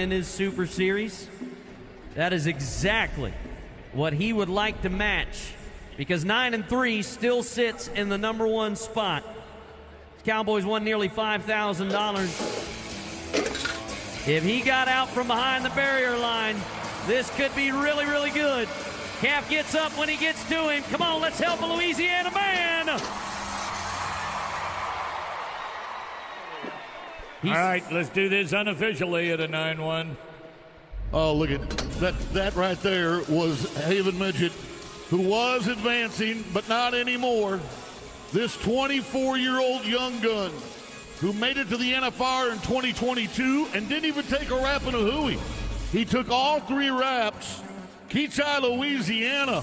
in his Super Series. That is exactly what he would like to match because 9 and 3 still sits in the number one spot. Cowboys won nearly $5,000. If he got out from behind the barrier line, this could be really, really good. Calf gets up when he gets to him. Come on, let's help a Louisiana man. All right, let's do this unofficially at a 9 1. Oh, look at that. That right there was Haven Meged, who was advancing, but not anymore. This 24 year old young gun who made it to the NFR in 2022 and didn't even take a wrap in a hooey. He took all three wraps. Keatchie, Louisiana.